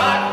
God